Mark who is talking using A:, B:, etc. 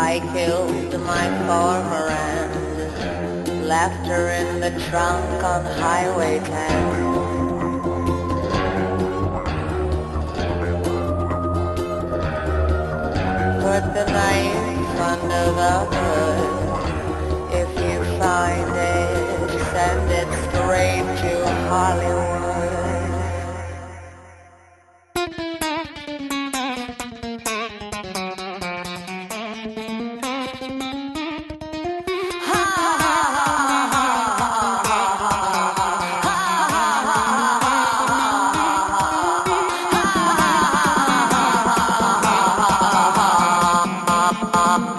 A: I killed my cormorant, left her in the trunk on Highway 10. Put the knife under the hood. If you find it, send it straight to Hollywood.